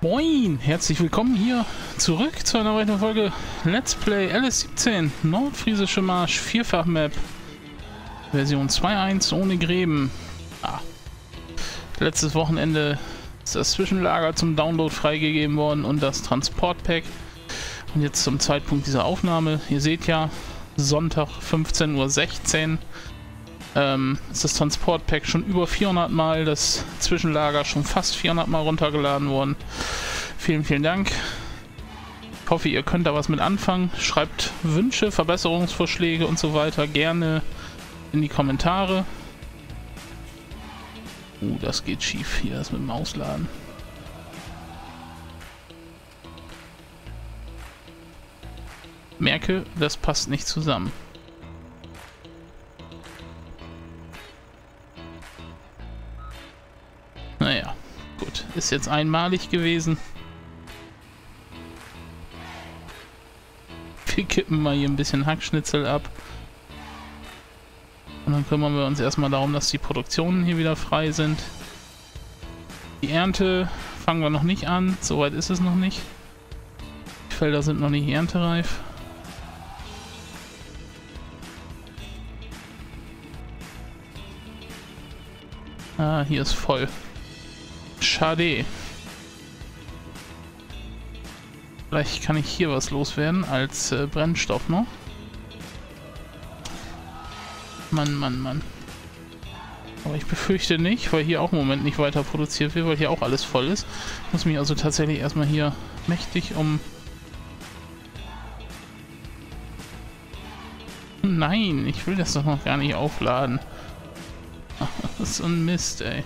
Moin, herzlich willkommen hier zurück zu einer weiteren Folge Let's Play LS17 Nordfriesische Marsch Vierfach-Map Version 2.1 ohne Gräben. Ah. Letztes Wochenende ist das Zwischenlager zum Download freigegeben worden und das Transportpack. Und jetzt zum Zeitpunkt dieser Aufnahme, ihr seht ja, Sonntag 15.16 Uhr ähm, ist das Transportpack schon über 400 Mal, das Zwischenlager schon fast 400 Mal runtergeladen worden. Vielen, vielen Dank. Ich hoffe, ihr könnt da was mit anfangen. Schreibt Wünsche, Verbesserungsvorschläge und so weiter gerne in die Kommentare. Uh, das geht schief. Hier das mit dem Ausladen. Merke, das passt nicht zusammen. Ist jetzt einmalig gewesen. Wir kippen mal hier ein bisschen Hackschnitzel ab. Und dann kümmern wir uns erstmal darum, dass die Produktionen hier wieder frei sind. Die Ernte fangen wir noch nicht an. Soweit ist es noch nicht. Die Felder sind noch nicht erntereif. Ah, hier ist voll. Schade. Vielleicht kann ich hier was loswerden als äh, Brennstoff noch. Mann, Mann, Mann. Aber ich befürchte nicht, weil hier auch im Moment nicht weiter produziert wird, weil hier auch alles voll ist. Ich muss mich also tatsächlich erstmal hier mächtig um... Nein, ich will das doch noch gar nicht aufladen. Das ist ein Mist, ey.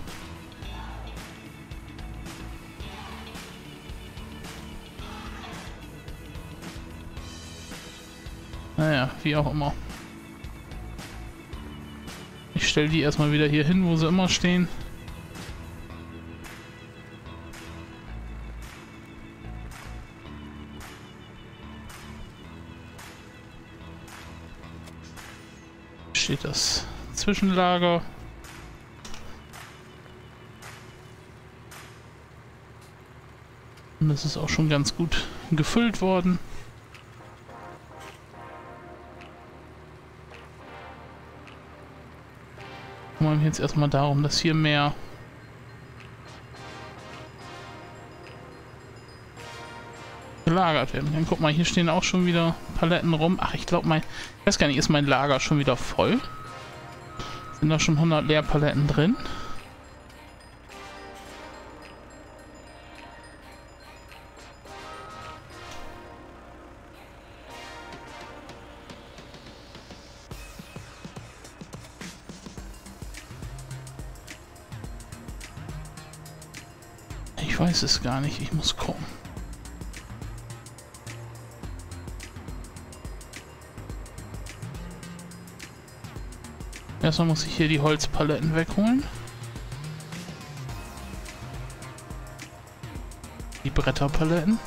Naja, wie auch immer. Ich stelle die erstmal wieder hier hin, wo sie immer stehen. Steht das Zwischenlager. Und das ist auch schon ganz gut gefüllt worden. Mich jetzt erstmal darum, dass hier mehr gelagert werden kann. Guck mal, hier stehen auch schon wieder Paletten rum. Ach, ich glaube, mein... Ich weiß gar nicht, ist mein Lager schon wieder voll? Sind da schon 100 Leerpaletten drin? Weiß es gar nicht. Ich muss gucken. Erstmal muss ich hier die Holzpaletten wegholen. Die Bretterpaletten.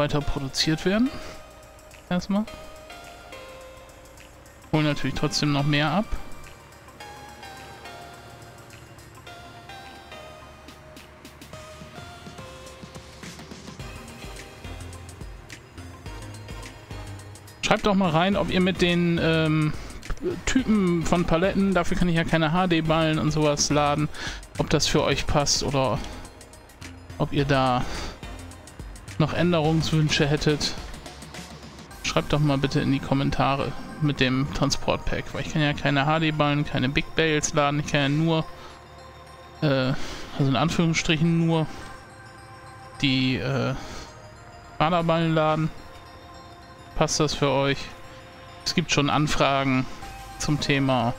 Weiter produziert werden. Erstmal. Holen natürlich trotzdem noch mehr ab. Schreibt doch mal rein, ob ihr mit den ähm, Typen von Paletten, dafür kann ich ja keine HD-Ballen und sowas laden, ob das für euch passt oder ob ihr da noch Änderungswünsche hättet, schreibt doch mal bitte in die Kommentare mit dem Transportpack, weil ich kann ja keine HD-Ballen, keine Big Bales laden, ich kann ja nur, äh, also in Anführungsstrichen nur die äh, Radarballen laden. Passt das für euch? Es gibt schon Anfragen zum Thema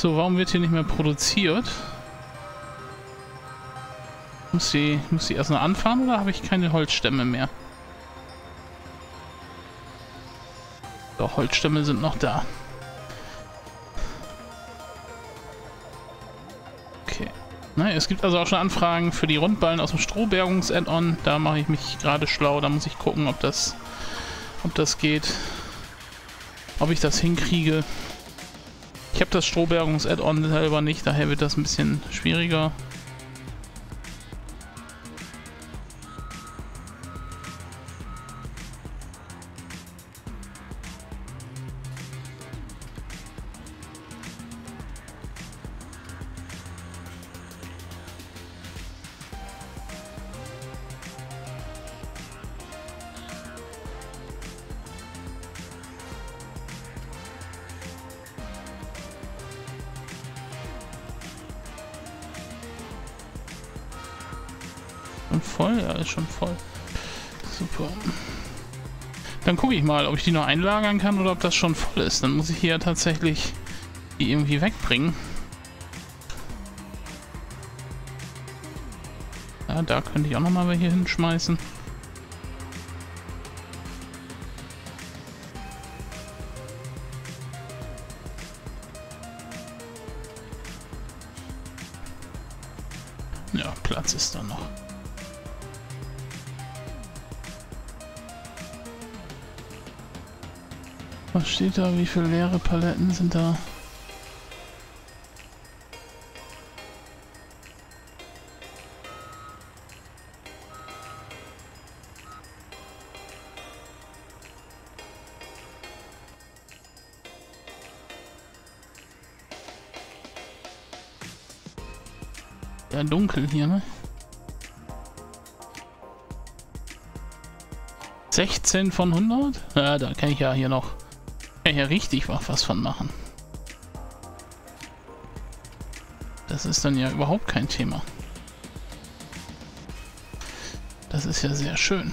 So, warum wird hier nicht mehr produziert? Muss die, muss die erstmal anfahren oder habe ich keine Holzstämme mehr? Doch, Holzstämme sind noch da. Okay. Na, es gibt also auch schon Anfragen für die Rundballen aus dem Strohbergungs-Add-on. Da mache ich mich gerade schlau. Da muss ich gucken, ob das, ob das geht. Ob ich das hinkriege. Ich habe das Strohbergungs-Add-on selber nicht, daher wird das ein bisschen schwieriger. Schon voll? Ja, ist schon voll. Super. Dann gucke ich mal, ob ich die noch einlagern kann oder ob das schon voll ist. Dann muss ich hier tatsächlich die irgendwie wegbringen. Ja, da könnte ich auch noch mal welche hinschmeißen. Ja, Platz ist da noch. Was steht da? Wie viele leere Paletten sind da? Ja, dunkel hier, ne? 16 von 100? Ja, da kann ich ja hier noch kann ja richtig was von machen. Das ist dann ja überhaupt kein Thema. Das ist ja sehr schön.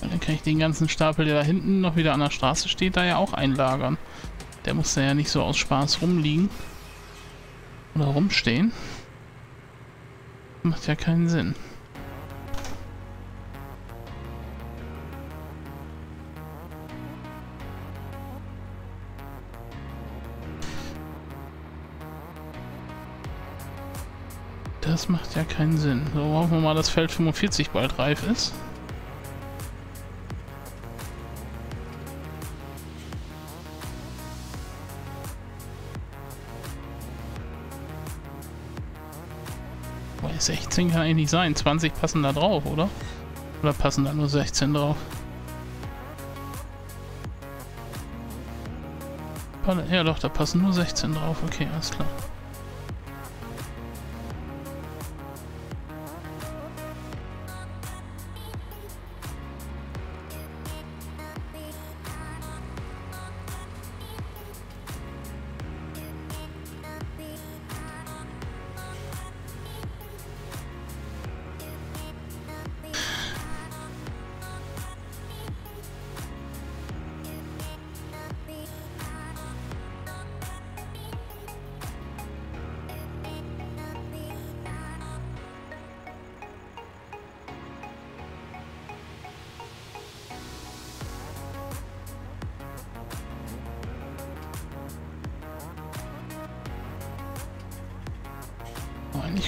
dann kann ich den ganzen Stapel, der da hinten noch wieder an der Straße steht, da ja auch einlagern. Der muss da ja nicht so aus Spaß rumliegen. Oder rumstehen. Macht ja keinen Sinn. Das macht ja keinen Sinn. So, hoffen wir mal, dass Feld 45 bald reif ist. 16 kann eigentlich nicht sein. 20 passen da drauf, oder? Oder passen da nur 16 drauf? Ja doch, da passen nur 16 drauf. Okay, alles klar.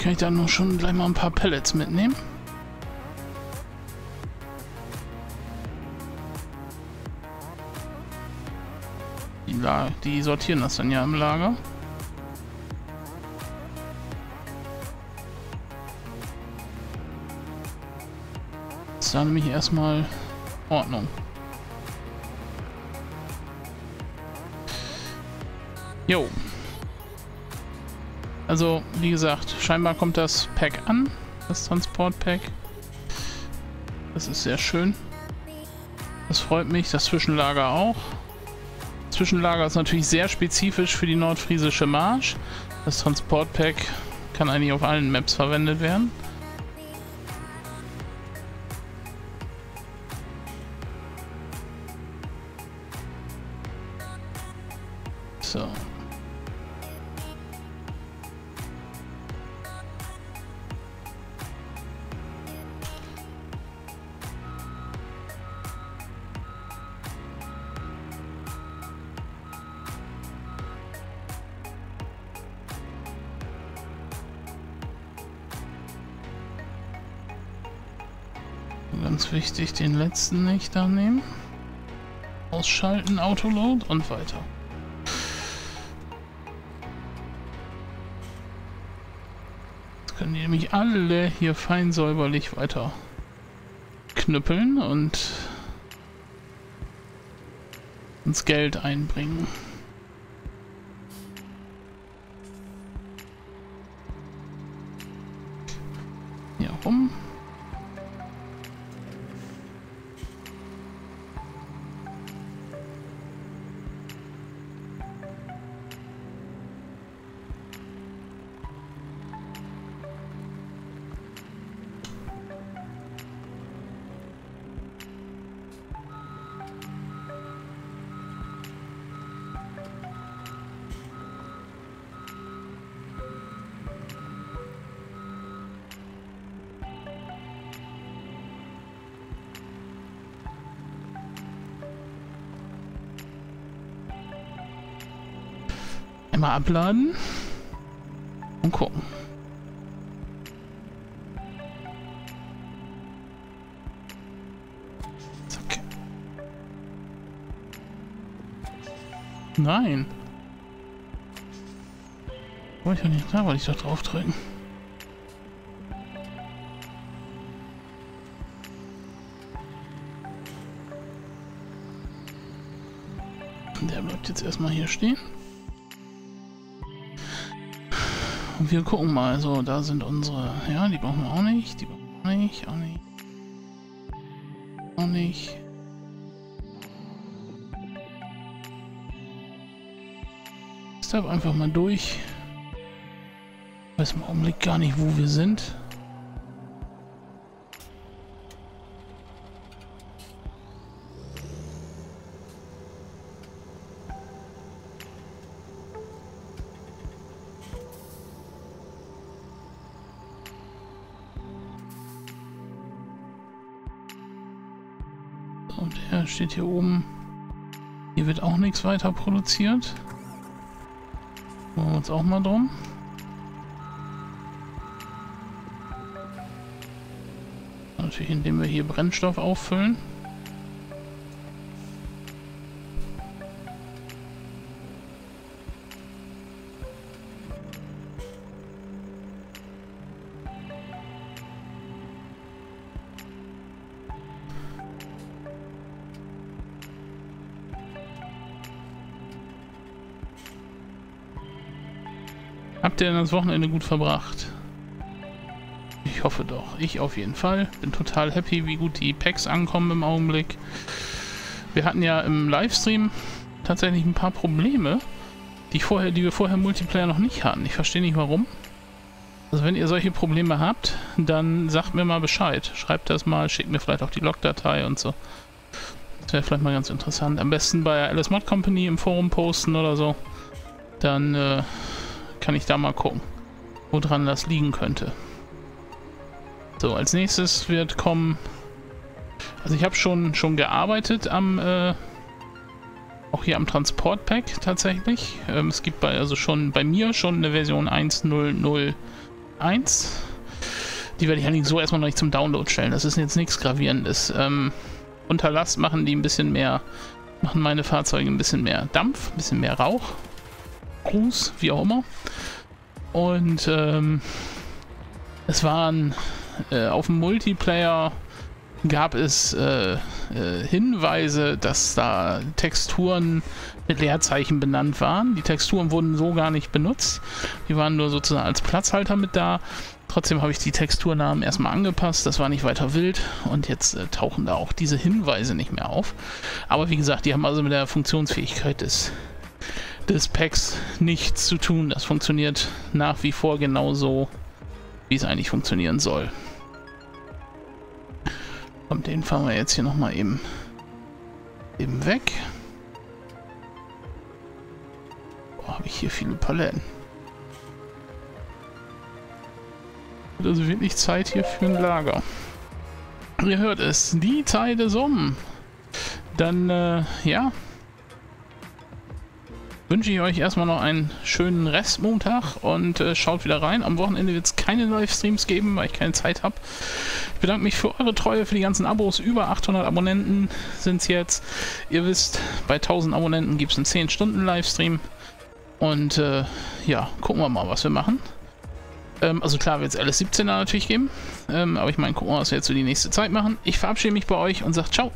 Kann ich da nur schon gleich mal ein paar Pellets mitnehmen. Die, die sortieren das dann ja im Lager. Ist da nämlich erstmal Ordnung. Jo, also, wie gesagt, scheinbar kommt das Pack an, das Transportpack. Das ist sehr schön. Das freut mich, das Zwischenlager auch. Das Zwischenlager ist natürlich sehr spezifisch für die nordfriesische Marsch. Das Transportpack kann eigentlich auf allen Maps verwendet werden. Ganz wichtig, den letzten nicht da nehmen. Ausschalten, Autoload und weiter. Jetzt können die nämlich alle hier fein säuberlich weiter knüppeln und ins Geld einbringen. Hier rum. Einmal abladen und gucken. Nein. Wollte ich doch nicht, da wollte ich doch drauf drücken. Der bleibt jetzt erstmal hier stehen. Wir gucken mal. So, da sind unsere... Ja, die brauchen wir auch nicht. Die brauchen wir auch nicht. Auch nicht. Auch nicht. Deshalb einfach mal durch. Ich weiß im Augenblick gar nicht, wo wir sind. Steht hier oben. Hier wird auch nichts weiter produziert. Machen wir uns auch mal drum. Natürlich, indem wir hier Brennstoff auffüllen. Habt ihr denn das Wochenende gut verbracht? Ich hoffe doch. Ich auf jeden Fall. Bin total happy, wie gut die Packs ankommen im Augenblick. Wir hatten ja im Livestream tatsächlich ein paar Probleme, die, vorher, die wir vorher im Multiplayer noch nicht hatten. Ich verstehe nicht warum. Also wenn ihr solche Probleme habt, dann sagt mir mal Bescheid. Schreibt das mal, schickt mir vielleicht auch die Logdatei und so. Das wäre vielleicht mal ganz interessant. Am besten bei Alice Mod Company im Forum posten oder so. Dann äh, kann ich da mal gucken, woran das liegen könnte. So, als nächstes wird kommen... Also ich habe schon, schon gearbeitet am... Äh, auch hier am Transportpack tatsächlich. Ähm, es gibt bei, also schon bei mir schon eine Version 1.001. Die werde ich allerdings so erstmal noch nicht zum Download stellen. Das ist jetzt nichts Gravierendes. Ähm, unter Last machen die ein bisschen mehr, machen meine Fahrzeuge ein bisschen mehr Dampf, ein bisschen mehr Rauch. Gruß, wie auch immer. Und ähm, es waren äh, auf dem Multiplayer gab es äh, äh, Hinweise, dass da Texturen mit Leerzeichen benannt waren. Die Texturen wurden so gar nicht benutzt. Die waren nur sozusagen als Platzhalter mit da. Trotzdem habe ich die Texturnamen erstmal angepasst. Das war nicht weiter wild. Und jetzt äh, tauchen da auch diese Hinweise nicht mehr auf. Aber wie gesagt, die haben also mit der Funktionsfähigkeit des des Packs nichts zu tun. Das funktioniert nach wie vor genauso, wie es eigentlich funktionieren soll. Und den fahren wir jetzt hier nochmal eben, eben weg. Boah, habe ich hier viele Paletten. Also wirklich Zeit hier für ein Lager. Ihr hört es, die Zeit des Um. Dann, äh, ja, wünsche ich euch erstmal noch einen schönen Restmontag und äh, schaut wieder rein. Am Wochenende wird es keine Livestreams geben, weil ich keine Zeit habe. Ich bedanke mich für eure Treue, für die ganzen Abos. Über 800 Abonnenten sind es jetzt. Ihr wisst, bei 1000 Abonnenten gibt es einen 10-Stunden-Livestream. Und äh, ja, gucken wir mal, was wir machen. Ähm, also klar wird es LS17 natürlich geben. Ähm, aber ich meine, gucken wir, was wir jetzt für die nächste Zeit machen. Ich verabschiede mich bei euch und sage ciao.